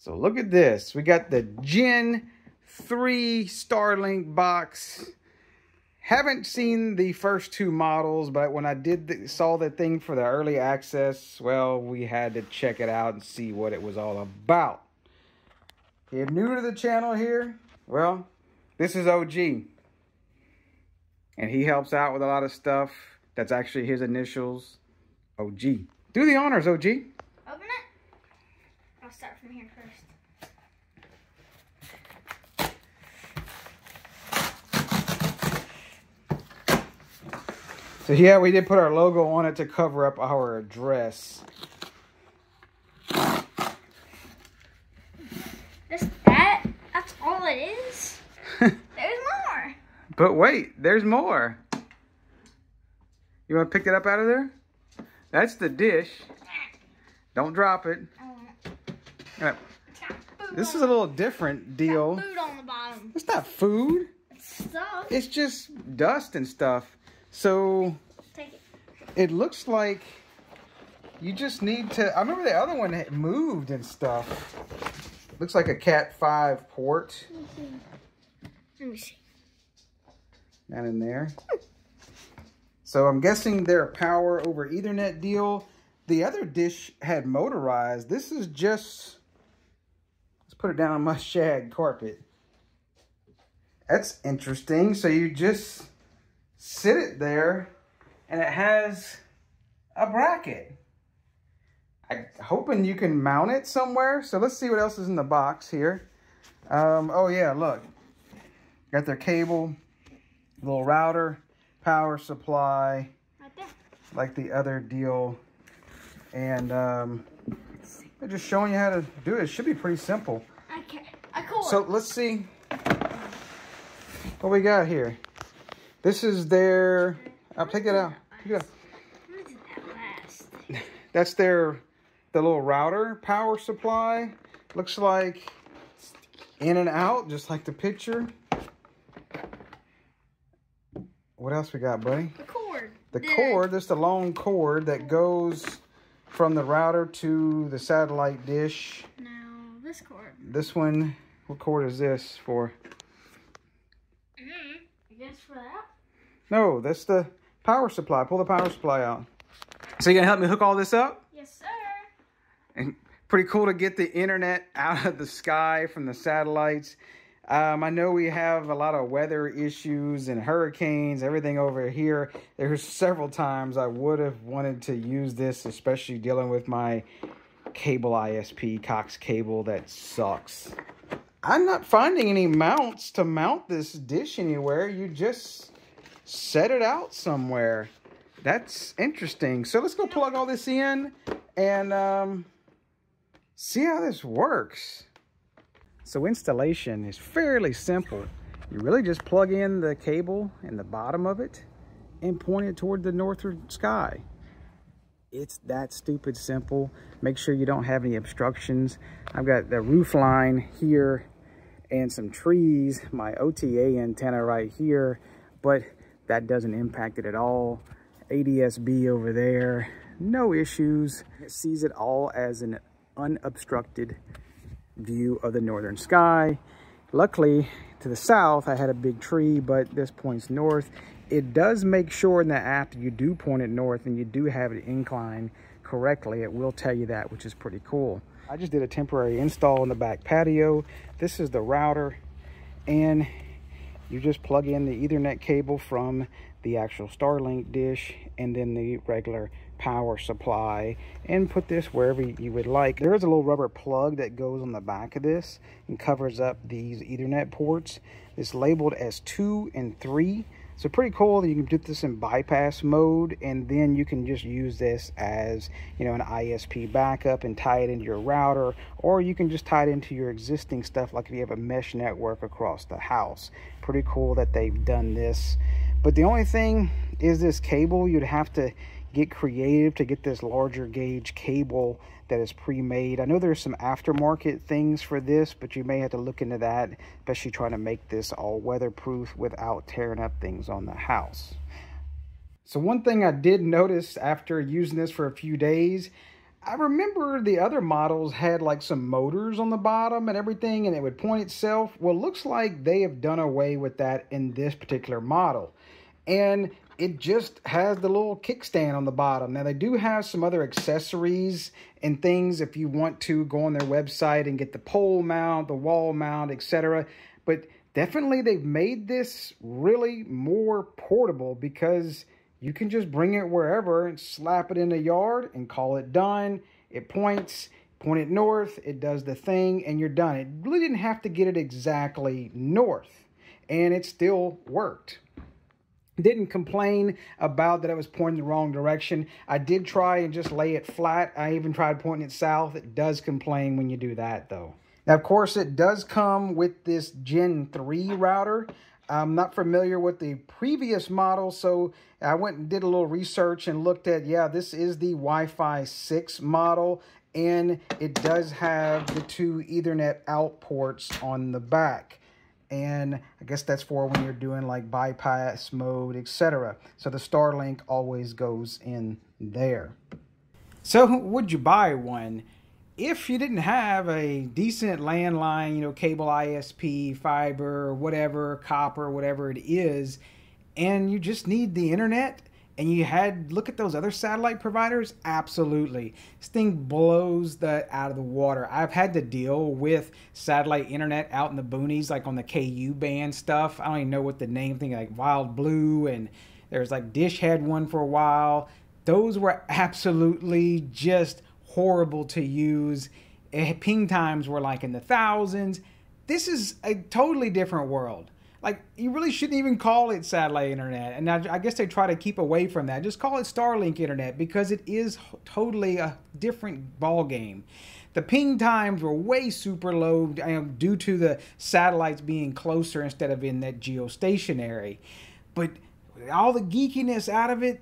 So look at this. We got the Gen 3 Starlink box. Haven't seen the first two models, but when I did the, saw the thing for the early access, well, we had to check it out and see what it was all about. If you're new to the channel here, well, this is OG. And he helps out with a lot of stuff. That's actually his initials, OG. Do the honors, OG. Open it. I'll start from here first. So yeah, we did put our logo on it to cover up our address. This that that's all it is. There's more. But wait, there's more. You want to pick it up out of there? That's the dish. Don't drop it. I want it. It's food This is a little different deal. Got food on the bottom. It's not food. It's stuff. It's just dust and stuff. So Take it. it looks like you just need to. I remember the other one had moved and stuff. Looks like a Cat 5 port mm-hmm. Let me see. Let me see. down in there. So I'm guessing they're a power over Ethernet deal. The other dish had motorized. This is just, put it down on my shag carpet. That's interesting. So you just sit it there and it has a bracket. I'm hoping you can mount it somewhere. So let's see what else is in the box here. Um, oh yeah, look. Got their cable, little router, power supply, Right there. like the other deal. And um, they're just showing you how to do it. It should be pretty simple. So let's see what we got here. This is their, I'll take it out. Take it out. That last? That's their, the little router power supply. Looks like in and out, just like the picture. What else we got, buddy? The cord. The cord, this the long cord that goes from the router to the satellite dish. Now this cord. This one, what cord is this for? Mm, I guess for that. No, that's the power supply. Pull the power supply out. So you gonna help me hook all this up? Yes, sir. And pretty cool to get the internet out of the sky from the satellites. Um, I know we have a lot of weather issues and hurricanes, everything over here. There's several times I would have wanted to use this, especially dealing with my cable ISP, Cox cable that sucks. I'm not finding any mounts to mount this dish anywhere. You just set it out somewhere. That's interesting. So let's go plug all this in and um, see how this works. So installation is fairly simple. You really just plug in the cable in the bottom of it and point it toward the northern sky. It's that stupid simple. Make sure you don't have any obstructions. I've got the roof line here and some trees, my OTA antenna right here, but that doesn't impact it at all. ADSB over there, no issues. It sees it all as an unobstructed view of the northern sky. Luckily, to the south, I had a big tree, but this points north. It does make sure in the app you do point it north and you do have it inclined correctly. It will tell you that, which is pretty cool. I just did a temporary install in the back patio. This is the router, and you just plug in the Ethernet cable from the actual Starlink dish and then the regular power supply and put this wherever you would like. There is a little rubber plug that goes on the back of this and covers up these Ethernet ports. It's labeled as two and three. So pretty cool that you can put this in bypass mode and then you can just use this as, you know, an ISP backup and tie it into your router or you can just tie it into your existing stuff like if you have a mesh network across the house. Pretty cool that they've done this. But the only thing is this cable, you'd have to get creative to get this larger gauge cable that is pre-made. I know there's some aftermarket things for this, but you may have to look into that, especially trying to make this all weatherproof without tearing up things on the house. So one thing I did notice after using this for a few days, I remember the other models had like some motors on the bottom and everything, and it would point itself. Well, looks like they have done away with that in this particular model. And it just has the little kickstand on the bottom. Now, they do have some other accessories and things if you want to go on their website and get the pole mount, the wall mount, etc. But definitely they've made this really more portable because you can just bring it wherever and slap it in the yard and call it done. It points, point it north, it does the thing, and you're done. It really didn't have to get it exactly north, and it still worked. Didn't complain about that I was pointing the wrong direction. I did try and just lay it flat. I even tried pointing it south. It does complain when you do that, though. Now, of course, it does come with this Gen 3 router. I'm not familiar with the previous model, so I went and did a little research and looked at, yeah, this is the Wi-Fi 6 model, and it does have the two Ethernet out ports on the back. And I guess that's for when you're doing like bypass mode, etc. So the Starlink always goes in there. So would you buy one? if you didn't have a decent landline, you know, cable ISP, fiber, whatever, copper, whatever it is, and you just need the internet and you had look at those other satellite providers, absolutely. This thing blows the out of the water. I've had to deal with satellite internet out in the boonies, like on the KU band stuff. I don't even know what the name thing like Wild Blue and there's like Dish had one for a while. Those were absolutely just horrible to use. Eh, ping times were like in the thousands. This is a totally different world. Like you really shouldn't even call it satellite internet, and I, I guess they try to keep away from that. Just call it Starlink internet because it is totally a different ball game. The ping times were way super low due to the satellites being closer instead of in that geostationary. But all the geekiness out of it,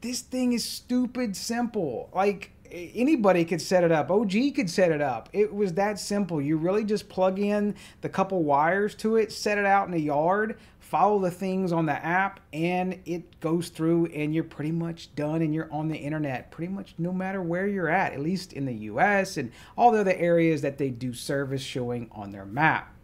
this thing is stupid simple. Like anybody could set it up. OG could set it up. It was that simple. You really just plug in the couple wires to it, set it out in the yard, follow the things on the app, and it goes through, and you're pretty much done, and you're on the internet pretty much no matter where you're at, at least in the US and all the other areas that they do service showing on their map.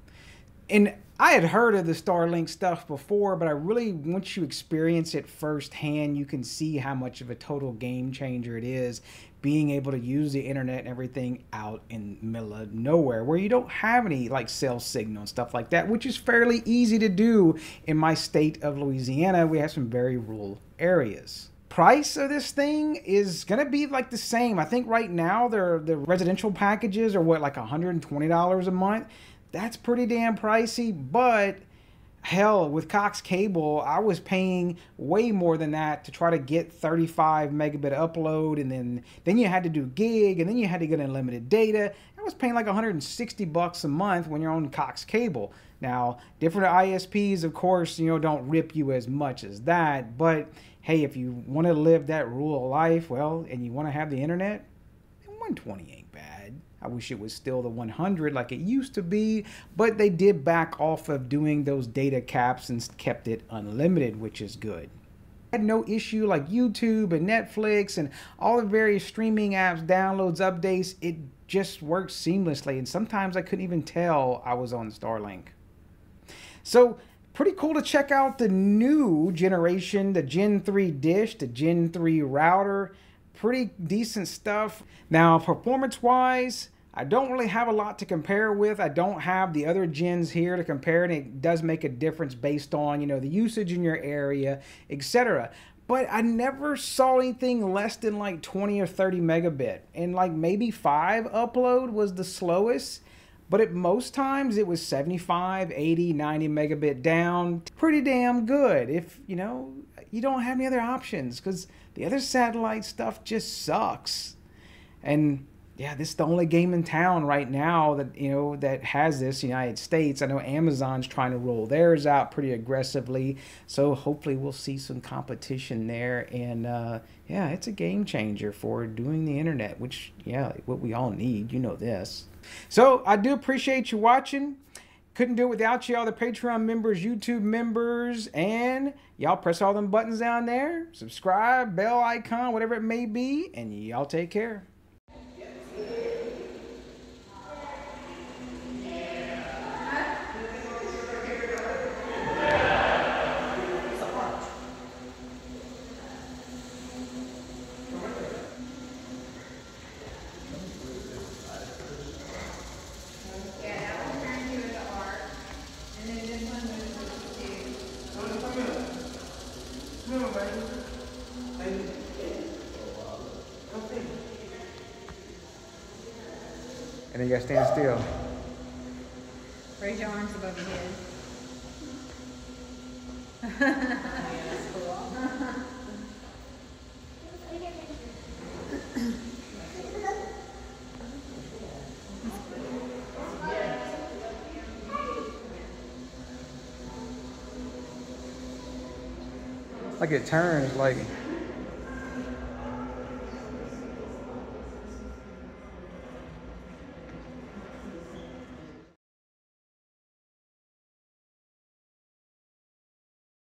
And I had heard of the Starlink stuff before, but I really, once you experience it firsthand, you can see how much of a total game changer it is being able to use the internet and everything out in the middle of nowhere where you don't have any like cell signal and stuff like that, which is fairly easy to do in my state of Louisiana. We have some very rural areas price of this thing is gonna be like the same. I think right now their the residential packages are what like $120 a month. That's pretty damn pricey, but hell with cox cable i was paying way more than that to try to get 35 megabit upload and then then you had to do gig and then you had to get unlimited data. I was paying like 160 bucks a month when you're on cox cable. Now different isps of course you know don't rip you as much as that but hey if you want to live that rural life well and you want to have the internet 120 ain't bad I wish it was still the 100 like it used to be, but they did back off of doing those data caps and kept it unlimited, which is good. I had no issue like YouTube and Netflix and all the various streaming apps, downloads, updates. It just worked seamlessly, and sometimes I couldn't even tell I was on Starlink. So, pretty cool to check out the new generation, the Gen 3 dish, the Gen 3 router. Pretty decent stuff. Now, performance wise, I don't really have a lot to compare with. I don't have the other gens here to compare, and it does make a difference based on, you know, the usage in your area, etc. But I never saw anything less than like 20 or 30 megabit. And like maybe 5 upload was the slowest. But at most times it was 75, 80, 90 megabit down. Pretty damn good if, you know, you don't have any other options because the other satellite stuff just sucks. And yeah, this is the only game in town right now that you know that has this United States. I know Amazon's trying to roll theirs out pretty aggressively, so hopefully we'll see some competition there. And uh, yeah, it's a game changer for doing the internet, which yeah, what we all need. You know this. So I do appreciate you watching. Couldn't do it without you, all the Patreon members, YouTube members, and y'all press all them buttons down there, subscribe, bell icon, whatever it may be, and y'all take care. Gotta stand still. Raise your arms above your head. Like it turns like